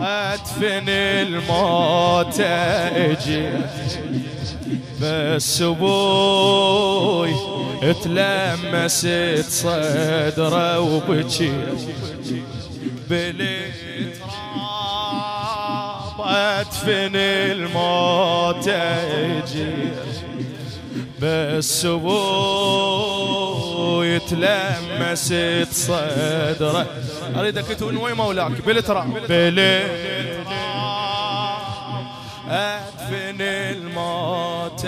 أدفن الموت أجي بس أبوي تلمست صدره وبكي. بالتراب أدفن الموت أجي بس أبوي تلمست صدره. أريدك تقول وين مولاك؟ بالتراب بالتراب أدفن الموت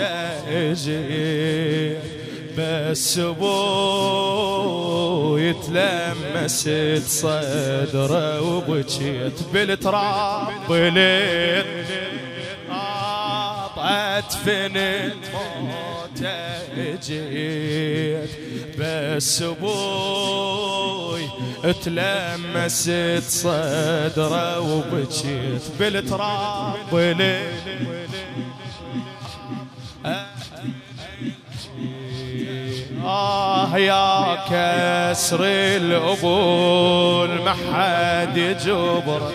أجي بس أبوي تلمست صدره وبكيت بالتراب بالتراب أدفن الموت اجيت أبوي تلمست صدره وبكيت بالتراب آه يا كسر الأبول ما حد يجبر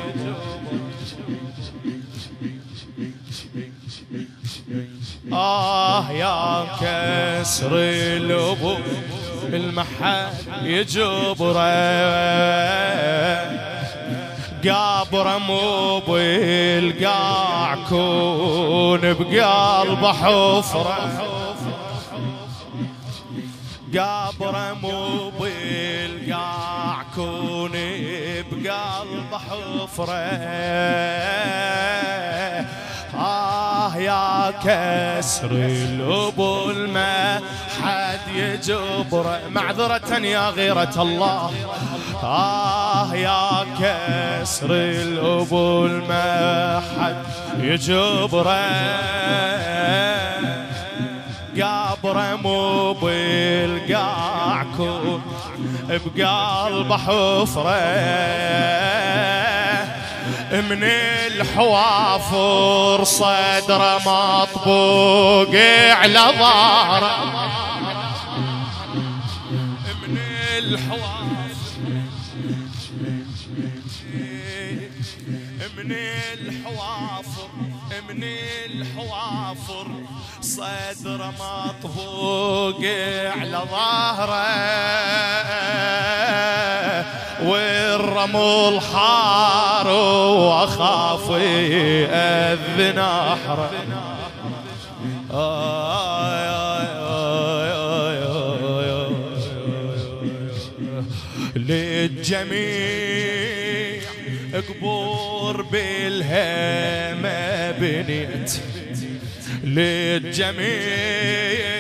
آه يا كسر الأبول المحد يجبره قابر مو بالقاع كون بقلب حفرة. قابر مو بالقاع كون بقلب حفرة. آه يا كسر الأبل ما حد يجبر معذرة يا غيرة الله. آه يا كسر الأبل ما حد يجبره قابر مو بالقاع كون بقلب حفرة. من الحوافر صدره مطبوق على ظهره من الحوافر من الحوافر صدره مطبوق على ظهره. والرمل حار وأخاف يأذن أحره. للجميع قبور بالهمة بنيت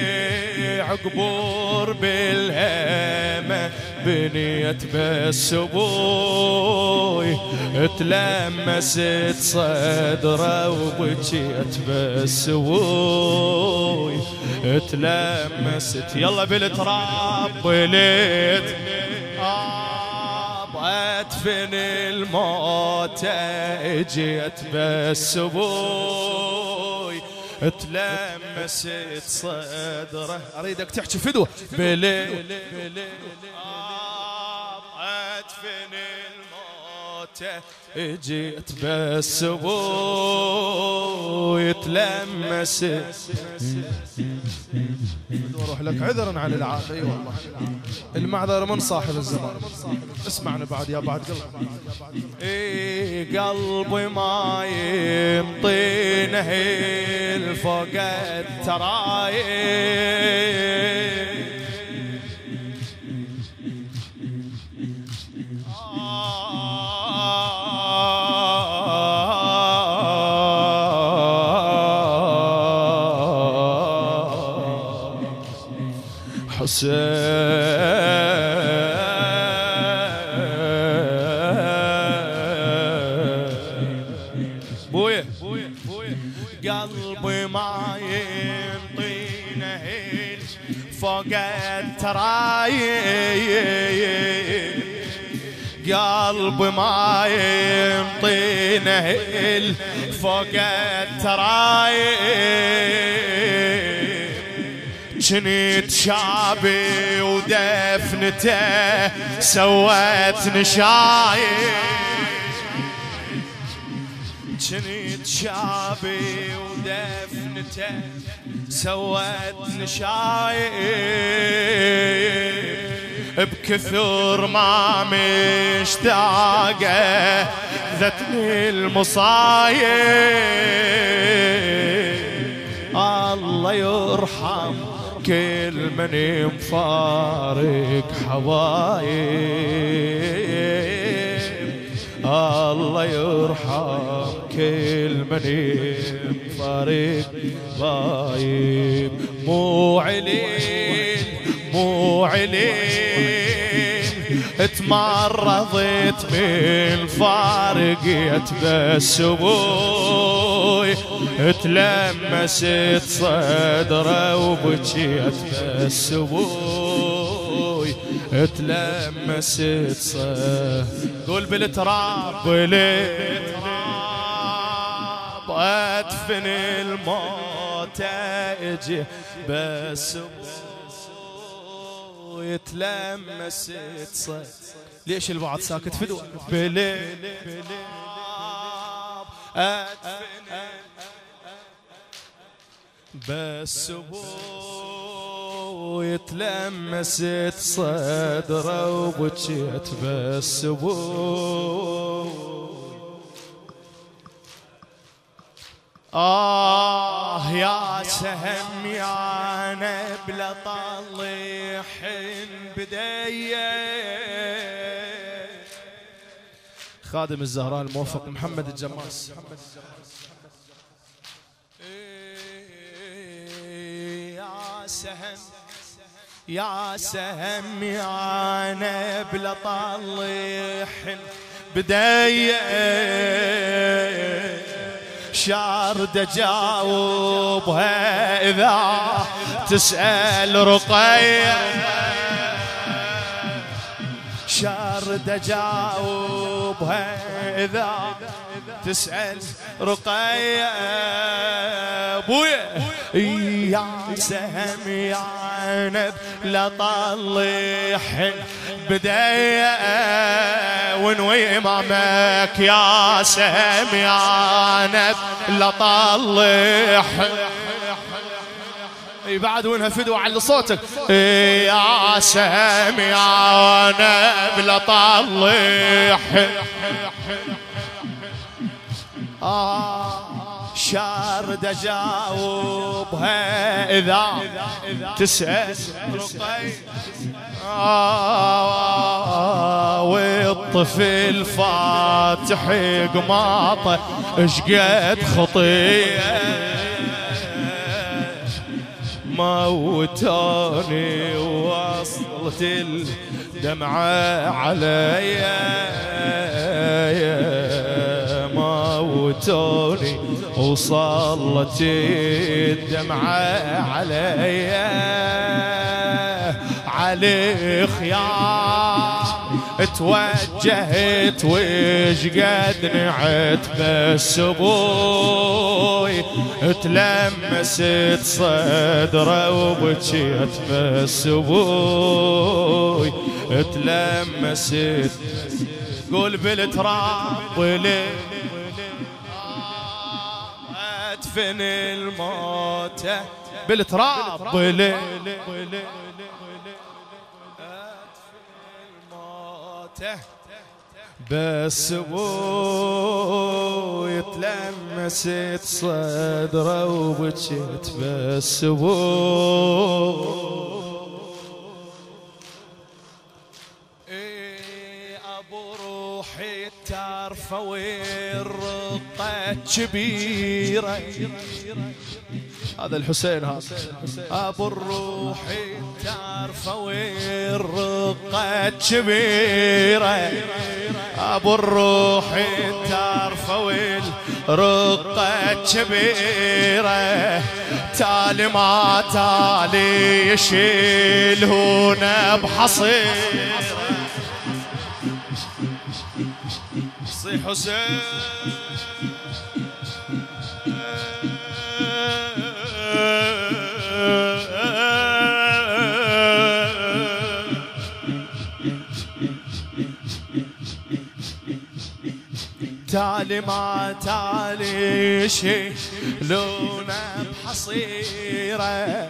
للجميع قبور بالهمة بنيت بس أبوي تلمست صدره وبكيت بس أبوي تلمست يلا بالتراب بليت ادفن الموت؟ اجيت بس أبوي تلمست صدره. أريدك تحكي فدوة. بليل. ادفن الموت؟ اجيت بس أبوي تلمست. وأروح لك عذرا عن العافيه اي والله. المعذرة من صاحب الزمان. اسمعنا بعد يا بعد قلب اي قلبي ما يمطينه الفوق الترايب بويا قلبي ما ينطينه فوق الترايب قلبي ما ينطينه فوق الترايب جنيت شابي ودفنته سوت نشايب. جنيت شابي ودفنته سوت نشايب. بكثر ما مشتاقة ذتني المصايب. الله يرحم كل من مفارق حبايب الله يرحم كل من مفارق بايب مو عليل مو عليل. تمرضت من فارقيت بس أبوي تلمست صدره وبكيت بس أبوي تلمست صدره. قول بالتراب. بالتراب. أدفن الموت أجي بس أبوي تلمست صدره. ليش البعض ساكت فدوى بليل أدفن بس أبوي تلمست صدرة وبكيت بس أبوي. آه يا سهم يا نبلة طليح بديه خادم الزهراء الموفق محمد الجماس. يا سهم يا سهم يا نبل طليح بداية شارد جاوبها إذا تسأل رقية. شارد جاوبها إذا تسأل رقية. أبويا. يا سهم يا عنب لطلح بداية ونوي امامك يا سهم يا عنب لطلح إي بعد وينها فدوى على صوتك. يا سهم يا عنب لطلح آه. شارد جاوبها إذا تسأل رقي والطفل فاتح قماطه اشقد خطيه موتوني ووصلت الدمعة علي. موتوني وصلت الدمعة علي. علي خيار. توجهت وش قد نعت بس أبوي تلمست صدرة وبكيت بس أبوي تلمست. قول بالتراب. ادفن الموت بالتراب. الموت بس أبوي تلمست صدره وبكيت بس إيه أبو روحي التارفه والرقه كبيرة. هذا الحسين هذا. أبو الروح تعرفه والرقه كبيرة. أبو الروح تعرفه والرقه كبيرة. تالي ما تالي يشيلهون بحصير قاضي حسين تعالي ما تعالي شلونا بحصيرة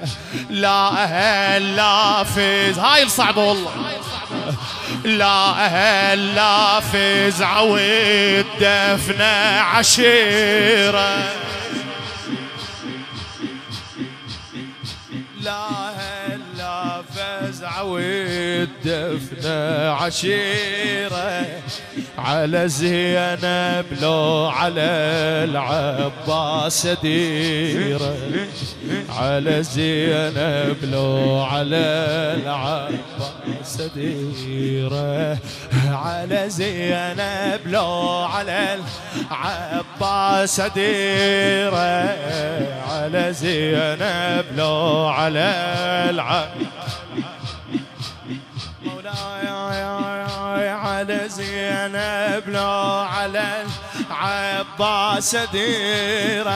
لا أهل لا فيز هاي الصعبة والله. لا أهل لا فز عويد دفنة عشيرة. لا هلا فزع والدفنة عشيرة. على زينب لو على العباس ديرة. على زينب لو على العباس ديرة على زينب لو على العباس ديرة على زينب لو على مولاي على زينب لو على العباس ديرة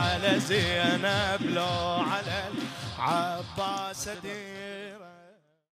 على زينب لو على العباس ديرة